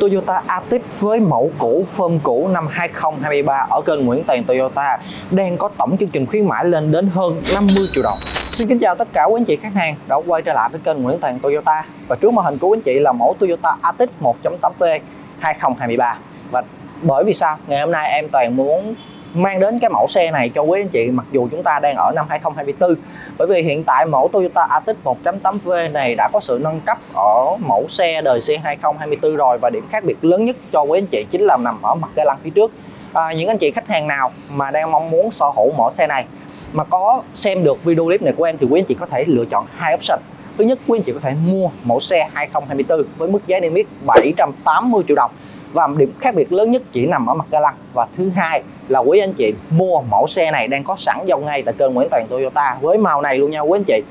Toyota Altis với mẫu cũ, phơm cũ năm 2023 ở kênh Nguyễn Toàn Toyota, đang có tổng chương trình khuyến mãi lên đến hơn 50 triệu đồng. Xin kính chào tất cả quý anh chị khách hàng đã quay trở lại với kênh Nguyễn Toàn Toyota. Và trước màn hình của quý anh chị là mẫu Toyota Altis 1.8V 2023 và bởi vì sao? Ngày hôm nay em Toàn muốn mang đến cái mẫu xe này cho quý anh chị mặc dù chúng ta đang ở năm 2024 bởi vì hiện tại mẫu Toyota Altis 1.8V này đã có sự nâng cấp ở mẫu xe đời xe 2024 rồi. Và điểm khác biệt lớn nhất cho quý anh chị chính là nằm ở mặt ga lăng phía trước. À, những anh chị khách hàng nào mà đang mong muốn sở hữu mẫu xe này mà có xem được video clip này của em thì quý anh chị có thể lựa chọn hai option. Thứ nhất quý anh chị có thể mua mẫu xe 2024 với mức giá niêm yết 780 triệu đồng và điểm khác biệt lớn nhất chỉ nằm ở mặt ga lăng. Và thứ hai là quý anh chị mua mẫu xe này đang có sẵn dầu ngay tại kênh Nguyễn Toàn Toyota với màu này luôn nha quý anh chị.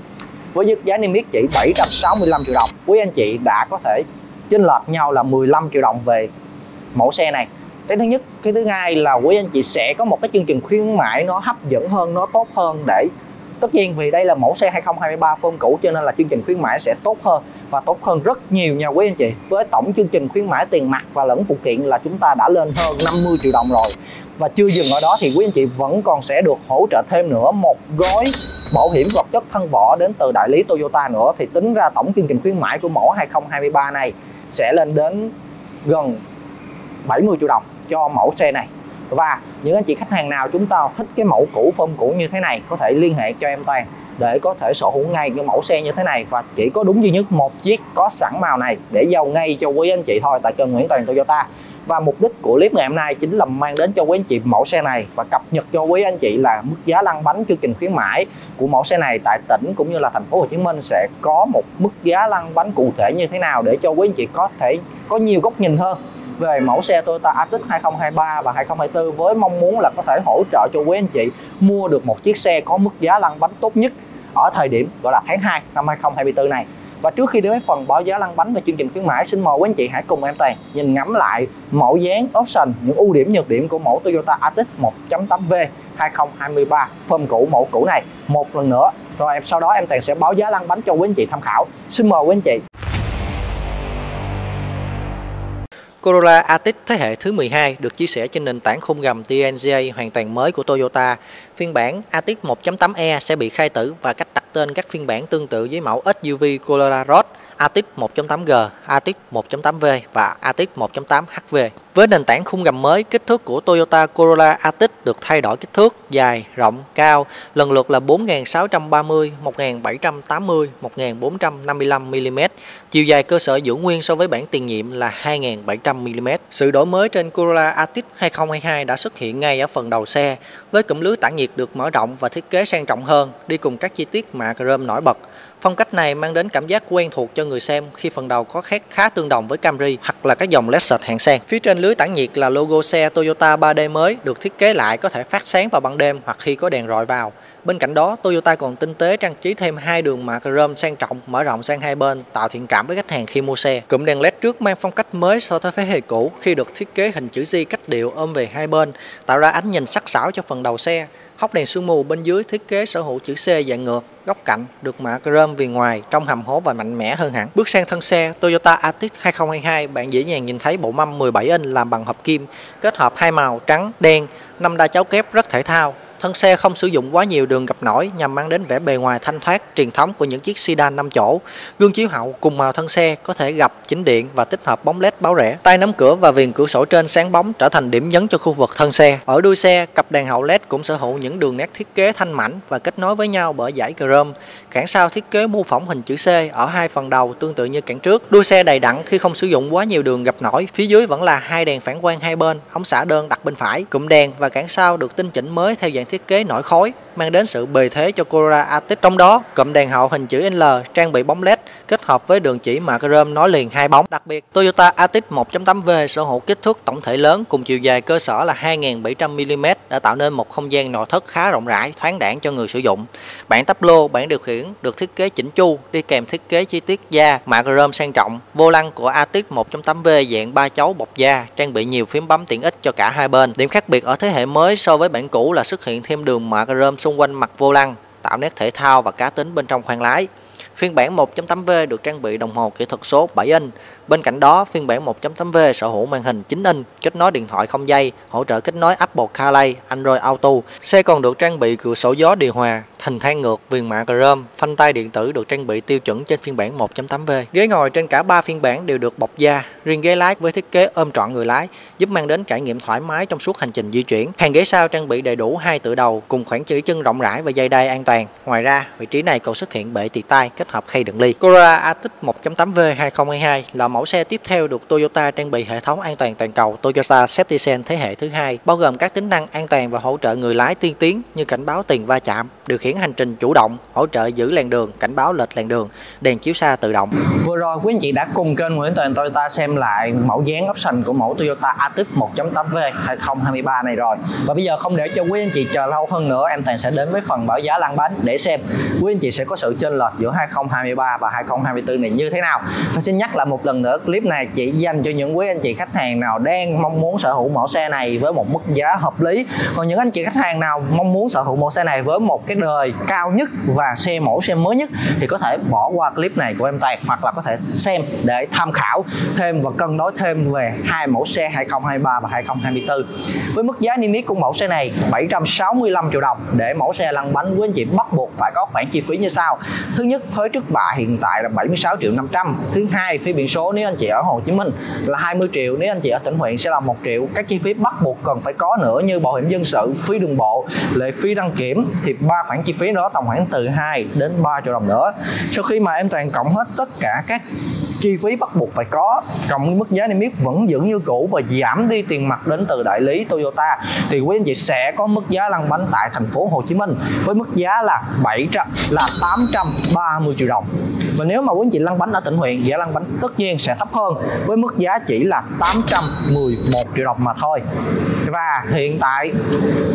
Với giá niêm yết chỉ 765 triệu đồng. Quý anh chị đã có thể chênh lệch nhau là 15 triệu đồng về mẫu xe này. Cái thứ nhất, cái thứ hai là quý anh chị sẽ có một cái chương trình khuyến mãi nó hấp dẫn hơn, nó tốt hơn để tất nhiên vì đây là mẫu xe 2023 phơm cũ cho nên là chương trình khuyến mãi sẽ tốt hơn và tốt hơn rất nhiều nha quý anh chị. Với tổng chương trình khuyến mãi tiền mặt và lẫn phụ kiện là chúng ta đã lên hơn 50 triệu đồng rồi. Và chưa dừng ở đó thì quý anh chị vẫn còn sẽ được hỗ trợ thêm nữa một gói bảo hiểm vật chất thân vỏ đến từ đại lý Toyota nữa. Thì tính ra tổng chương trình khuyến mãi của mẫu 2023 này sẽ lên đến gần 70 triệu đồng cho mẫu xe này và những anh chị khách hàng nào chúng ta thích cái mẫu cũ phơm cũ như thế này, có thể liên hệ cho em Toàn để có thể sở hữu ngay cái mẫu xe như thế này. Và chỉ có đúng duy nhất một chiếc có sẵn màu này để giao ngay cho quý anh chị thôi, tại kênh Nguyễn Toàn Toyota. Và mục đích của clip ngày hôm nay chính là mang đến cho quý anh chị mẫu xe này và cập nhật cho quý anh chị là mức giá lăn bánh chương trình khuyến mãi của mẫu xe này tại tỉnh cũng như là thành phố Hồ Chí Minh sẽ có một mức giá lăn bánh cụ thể như thế nào để cho quý anh chị có thể có nhiều góc nhìn hơn về mẫu xe Toyota Altis 2023 và 2024 với mong muốn là có thể hỗ trợ cho quý anh chị mua được một chiếc xe có mức giá lăn bánh tốt nhất ở thời điểm gọi là tháng 2 năm 2024 này. Và trước khi đến với phần báo giá lăn bánh và chương trình khuyến mãi, xin mời quý anh chị hãy cùng em Toàn nhìn ngắm lại mẫu dáng, option, những ưu điểm, nhược điểm của mẫu Toyota Altis 1.8V 2023 phơm cũ, mẫu cũ này. Một lần nữa, rồi em sau đó em Toàn sẽ báo giá lăn bánh cho quý anh chị tham khảo. Xin mời quý anh chị Corolla Atis thế hệ thứ 12 được chia sẻ trên nền tảng khung gầm TNGA hoàn toàn mới của Toyota. Phiên bản Atis 1.8e sẽ bị khai tử và cách đặt tên các phiên bản tương tự với mẫu SUV Corolla Cross Atis 1.8G, Atis 1.8V và Atis 1.8HV. Với nền tảng khung gầm mới, kích thước của Toyota Corolla Altis được thay đổi kích thước dài, rộng, cao, lần lượt là 4630, 1780, 1455 mm. Chiều dài cơ sở giữ nguyên so với bản tiền nhiệm là 2700 mm. Sự đổi mới trên Corolla Altis 2022 đã xuất hiện ngay ở phần đầu xe, với cụm lưới tản nhiệt được mở rộng và thiết kế sang trọng hơn, đi cùng các chi tiết mạ chrome nổi bật. Phong cách này mang đến cảm giác quen thuộc cho người xem khi phần đầu có khác khá tương đồng với Camry hoặc là các dòng Lexus hạng sang. Phía trên lưới tản nhiệt là logo xe Toyota 3D mới được thiết kế lại có thể phát sáng vào ban đêm hoặc khi có đèn rọi vào. Bên cạnh đó, Toyota còn tinh tế trang trí thêm hai đường mạ chrome sang trọng mở rộng sang hai bên, tạo thiện cảm với khách hàng khi mua xe. Cụm đèn LED trước mang phong cách mới so với thế hệ cũ khi được thiết kế hình chữ Z cách điệu ôm về hai bên, tạo ra ánh nhìn sắc sảo cho phần đầu xe. Hốc đèn sương mù bên dưới thiết kế sở hữu chữ C dạng ngược, góc cạnh được mạ chrome viền ngoài, trong hầm hố và mạnh mẽ hơn hẳn. Bước sang thân xe, Toyota Altis 2022, bạn dễ dàng nhìn thấy bộ mâm 17 inch làm bằng hợp kim, kết hợp hai màu trắng, đen, năm đa cháo kép rất thể thao, Thân xe không sử dụng quá nhiều đường gập nổi nhằm mang đến vẻ bề ngoài thanh thoát truyền thống của những chiếc sedan 5 chỗ. Gương chiếu hậu cùng màu thân xe có thể gập, chỉnh điện và tích hợp bóng led báo rẽ. Tay nắm cửa và viền cửa sổ trên sáng bóng trở thành điểm nhấn cho khu vực thân xe. Ở đuôi xe, cặp đèn hậu led cũng sở hữu những đường nét thiết kế thanh mảnh và kết nối với nhau bởi dải chrome. Cản sau thiết kế mô phỏng hình chữ C ở hai phần đầu tương tự như cản trước. Đuôi xe đầy đặn khi không sử dụng quá nhiều đường gập nổi. Phía dưới vẫn là hai đèn phản quang hai bên, ống xả đơn đặt bên phải. Cụm đèn và cản sau được tinh chỉnh mới theo dạng thiết kế nổi khối mang đến sự bề thế cho Corolla Artist. Trong đó, cụm đèn hậu hình chữ L trang bị bóng LED kết hợp với đường chỉ mạ chrome nối liền hai bóng. Đặc biệt, Toyota Artist 1.8V sở hữu kích thước tổng thể lớn cùng chiều dài cơ sở là 2.700mm đã tạo nên một không gian nội thất khá rộng rãi, thoáng đãng cho người sử dụng. Bảng tắp lô, bảng điều khiển được thiết kế chỉnh chu đi kèm thiết kế chi tiết da mạ chrome sang trọng. Vô lăng của Artist 1.8V dạng ba chấu bọc da, trang bị nhiều phím bấm tiện ích cho cả hai bên. Điểm khác biệt ở thế hệ mới so với bản cũ là xuất hiện thêm đường mạ chrome xung quanh mặt vô lăng, tạo nét thể thao và cá tính bên trong khoang lái. Phiên bản 1.8V được trang bị đồng hồ kỹ thuật số 7 inch. Bên cạnh đó, phiên bản 1.8V sở hữu màn hình 9 inch, kết nối điện thoại không dây, hỗ trợ kết nối Apple CarPlay, Android Auto. Xe còn được trang bị cửa sổ gió điều hòa, thành thang ngược, viền mạ chrome, phanh tay điện tử được trang bị tiêu chuẩn trên phiên bản 1.8V. Ghế ngồi trên cả 3 phiên bản đều được bọc da, riêng ghế lái với thiết kế ôm trọn người lái, giúp mang đến trải nghiệm thoải mái trong suốt hành trình di chuyển. Hàng ghế sau trang bị đầy đủ hai tựa đầu cùng khoảng chữ chân rộng rãi và dây đai an toàn. Ngoài ra, vị trí này còn xuất hiện bệ tì tay kết hợp khay đựng ly. Corolla Altis 1.8V 2022 là mẫu xe tiếp theo được Toyota trang bị hệ thống an toàn toàn cầu Toyota Safety Sense thế hệ thứ hai, bao gồm các tính năng an toàn và hỗ trợ người lái tiên tiến như cảnh báo tiền va chạm, điều khiển hành trình chủ động, hỗ trợ giữ làn đường, cảnh báo lệch làn đường, đèn chiếu xa tự động. Vừa rồi quý anh chị đã cùng kênh Nguyễn Toàn Toyota xem lại mẫu dáng option của mẫu Toyota Altis 1.8V 2023 này rồi. Và bây giờ không để cho quý anh chị chờ lâu hơn nữa, em Toàn sẽ đến với phần báo giá lăn bánh để xem quý anh chị sẽ có sự chênh lệch giữa 2023 và 2024 này như thế nào. Và xin nhắc lại một lần nữa, clip này chỉ dành cho những quý anh chị khách hàng nào đang mong muốn sở hữu mẫu xe này với một mức giá hợp lý. Còn những anh chị khách hàng nào mong muốn sở hữu mẫu xe này với một cái đời cao nhất và xe mẫu xe mới nhất thì có thể bỏ qua clip này của em Toàn hoặc là có thể xem để tham khảo thêm và cân đối thêm về hai mẫu xe 2023 và 2024. Với mức giá niêm yết của mẫu xe này 765 triệu đồng để mẫu xe lăn bánh quý anh chị bắt buộc phải có khoản chi phí như sau. Thứ nhất, thuế trước bạ hiện tại là 76 triệu 500. Thứ hai, phí biển số nếu anh chị ở Hồ Chí Minh là 20 triệu, nếu anh chị ở tỉnh huyện sẽ là 1 triệu. Các chi phí bắt buộc cần phải có nữa như bảo hiểm dân sự, phí đường bộ, lệ phí đăng kiểm thì ba khoản chi phí đó tầm khoảng từ 2 đến 3 triệu đồng nữa. Sau khi mà em toàn cộng hết tất cả các chi phí bắt buộc phải có. Cộng với mức giá niêm yết vẫn giữ như cũ và giảm đi tiền mặt đến từ đại lý Toyota thì quý anh chị sẽ có mức giá lăn bánh tại thành phố Hồ Chí Minh với mức giá là 700 là 830 triệu đồng. Và nếu mà quý anh chị lăn bánh ở tỉnh huyện giá lăn bánh tất nhiên sẽ thấp hơn với mức giá chỉ là 811 triệu đồng mà thôi. Và hiện tại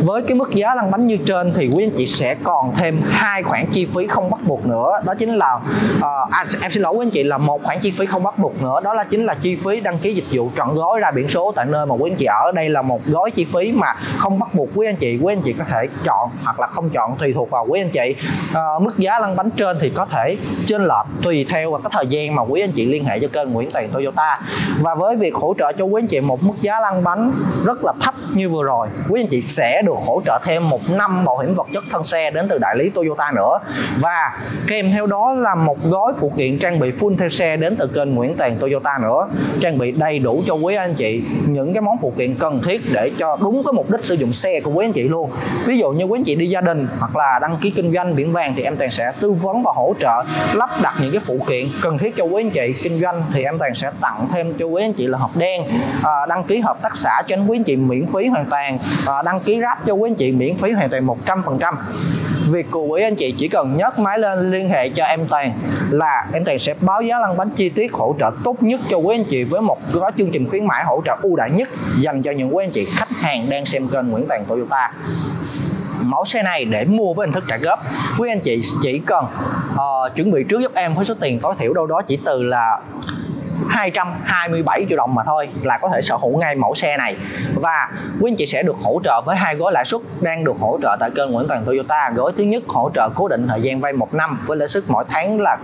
với cái mức giá lăn bánh như trên thì quý anh chị sẽ còn thêm hai khoản chi phí không bắt buộc nữa. Đó chính là uh, à, em xin lỗi quý anh chị là một khoản chi phí không bắt buộc nữa. Đó là chính là chi phí đăng ký dịch vụ trọn gói ra biển số tại nơi mà quý anh chị ở. Đây là một gói chi phí mà không bắt buộc quý anh chị quý anh chị có thể chọn hoặc là không chọn tùy thuộc vào quý anh chị. À, mức giá lăn bánh trên thì có thể trên lệch tùy theo và cái thời gian mà quý anh chị liên hệ cho kênh Nguyễn Tiền Toyota. Và với việc hỗ trợ cho quý anh chị một mức giá lăn bánh rất là thấp như vừa rồi quý anh chị sẽ được hỗ trợ thêm một năm bảo hiểm vật chất thân xe đến từ đại lý Toyota nữa. Và kèm theo đó là một gói phụ kiện trang bị full theo xe đến từ kênh Nguyễn Tàng Toyota nữa. Trang bị đầy đủ cho quý anh chị những cái món phụ kiện cần thiết để cho đúng cái mục đích sử dụng xe của quý anh chị luôn. Ví dụ như quý anh chị đi gia đình hoặc là đăng ký kinh doanh biển vàng thì em Tàng sẽ tư vấn và hỗ trợ lắp đặt những cái phụ kiện cần thiết cho quý anh chị kinh doanh thì em Tàng sẽ tặng thêm cho quý anh chị là hộp đen à, đăng ký hợp tác xã cho anh quý anh chị miễn phí hoàn toàn à, đăng ký ráp cho quý anh chị miễn phí hoàn toàn 100% việc của quý anh chị chỉ cần nhấc máy lên liên hệ cho em Toàn là em Toàn sẽ báo giá lăn bánh chi tiết hỗ trợ tốt nhất cho quý anh chị với một gói chương trình khuyến mãi hỗ trợ ưu đãi nhất dành cho những quý anh chị khách hàng đang xem kênh Nguyễn Toàn Toyota. Mẫu xe này để mua với hình thức trả góp. Quý anh chị chỉ cần uh, chuẩn bị trước giúp em với số tiền tối thiểu đâu đó chỉ từ là 227 triệu đồng mà thôi là có thể sở hữu ngay mẫu xe này. Và quý anh chị sẽ được hỗ trợ với hai gói lãi suất đang được hỗ trợ tại kênh Nguyễn Toàn Toyota. Gói thứ nhất hỗ trợ cố định thời gian vay một năm với lãi suất mỗi tháng là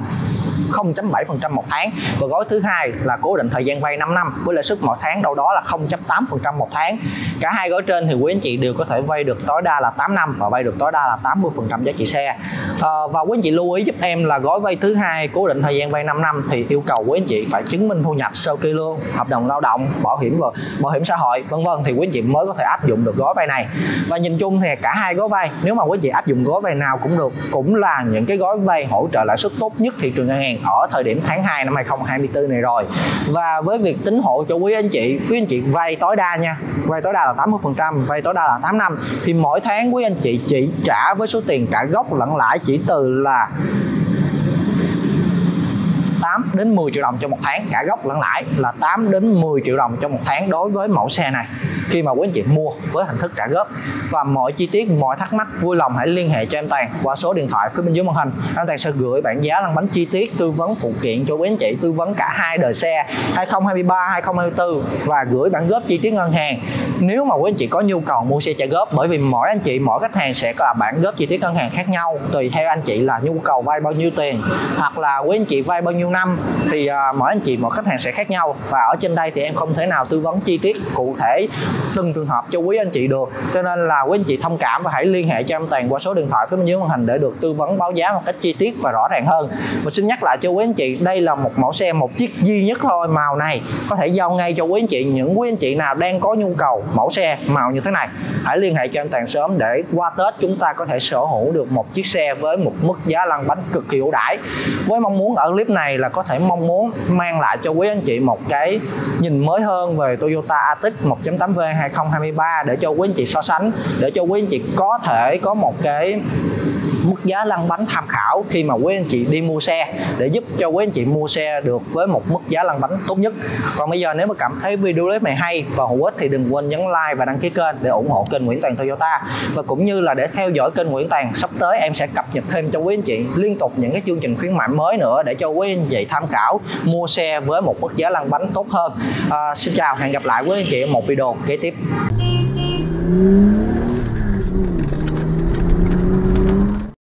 0.7% một tháng. Và gói thứ hai là cố định thời gian vay 5 năm với lãi suất mỗi tháng đâu đó là 0.8% một tháng. Cả hai gói trên thì quý anh chị đều có thể vay được tối đa là 8 năm và vay được tối đa là 80% giá trị xe. À, và quý anh chị lưu ý giúp em là gói vay thứ hai cố định thời gian vay 5 năm thì yêu cầu quý anh chị phải chứng minh thu nhập sau kê lương hợp đồng lao động bảo hiểm và bảo hiểm xã hội vân vân thì quý anh chị mới có thể áp dụng được gói vay này. Và nhìn chung thì cả hai gói vay nếu mà quý anh chị áp dụng gói vay nào cũng được cũng là những cái gói vay hỗ trợ lãi suất tốt nhất thị trường ngân hàng ở thời điểm tháng 2 năm 2024 này rồi. Và với việc tính hộ cho quý anh chị, quý anh chị vay tối đa nha, vay tối đa là 80% vay tối đa là 8 năm, thì mỗi tháng quý anh chị chỉ trả với số tiền cả gốc lẫn lãi chỉ từ là 8 đến 10 triệu đồng cho một tháng. Cả gốc lẫn lãi là 8 đến 10 triệu đồng cho một tháng đối với mẫu xe này. Khi mà quý anh chị mua với hình thức trả góp và mọi chi tiết, mọi thắc mắc, vui lòng hãy liên hệ cho em Toàn qua số điện thoại phía bên dưới màn hình. Em Toàn sẽ gửi bản giá lăn bánh chi tiết, tư vấn phụ kiện cho quý anh chị, tư vấn cả hai đời xe 2023 2024 và gửi bản góp chi tiết ngân hàng nếu mà quý anh chị có nhu cầu mua xe trả góp bởi vì mỗi anh chị mỗi khách hàng sẽ có là bản góp chi tiết ngân hàng khác nhau tùy theo anh chị là nhu cầu vay bao nhiêu tiền. Hoặc là quý anh chị vay bao nhiêu năm thì à, mỗi anh chị mỗi khách hàng sẽ khác nhau. Và ở trên đây thì em không thể nào tư vấn chi tiết cụ thể từng trường hợp cho quý anh chị được. Cho nên là quý anh chị thông cảm và hãy liên hệ cho em Toàn qua số điện thoại phía bên dưới màn hình để được tư vấn báo giá một cách chi tiết và rõ ràng hơn. Và xin nhắc lại cho quý anh chị đây là một mẫu xe một chiếc duy nhất thôi màu này. Có thể giao ngay cho quý anh chị những quý anh chị nào đang có nhu cầu mẫu xe màu như thế này. Hãy liên hệ cho em Toàn sớm để qua Tết chúng ta có thể sở hữu được một chiếc xe với một mức giá lăn bánh cực kỳ ưu đãi. Với mong muốn ở clip này là có thể mong muốn mang lại cho quý anh chị một cái nhìn mới hơn về Toyota Altis 1.8V 2023 để cho quý anh chị so sánh, để cho quý anh chị có thể có một cái mức giá lăn bánh tham khảo khi mà quý anh chị đi mua xe, để giúp cho quý anh chị mua xe được với một mức giá lăn bánh tốt nhất. Còn bây giờ nếu mà cảm thấy video clip này hay và hữu ích thì đừng quên nhấn like và đăng ký kênh để ủng hộ kênh Nguyễn Toàn Toyota. Và cũng như là để theo dõi kênh Nguyễn Toàn sắp tới em sẽ cập nhật thêm cho quý anh chị liên tục những cái chương trình khuyến mại mới nữa để cho quý anh chị tham khảo mua xe với một mức giá lăn bánh tốt hơn. À, xin chào hẹn gặp lại quý anh chị ở một video kế tiếp.